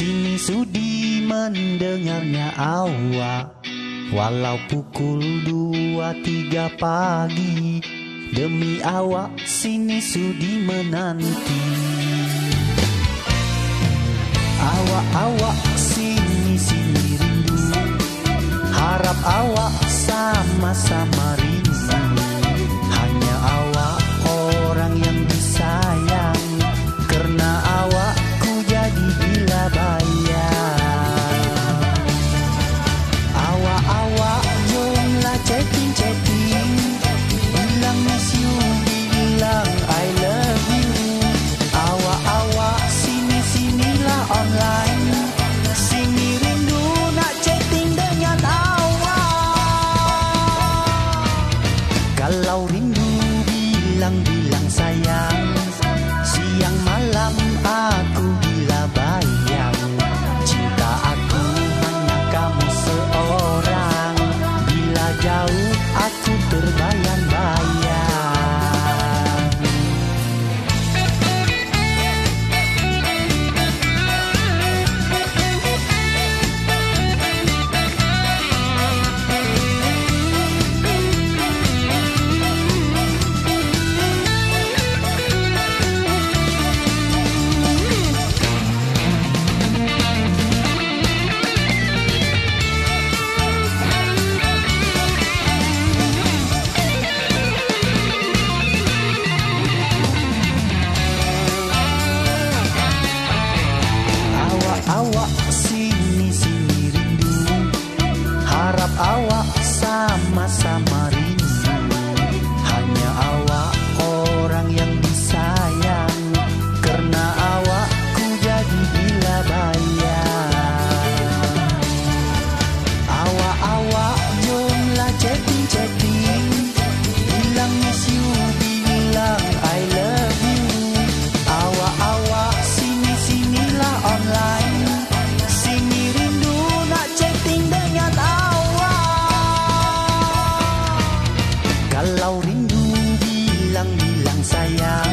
sini sudi mendengarnya awak. Walau pukul dua tiga pagi Demi awak sini sudi menanti. Awak-awak sini sini rindu Harap awak sama-sama rindu. Kalau rindu bilang-bilang sayang Siang malam aku gila bayang Cinta aku hanya kamu seorang. Bila jauh Awak-awak sini-sini rindu. Harap awak sama-sama bilang-bilang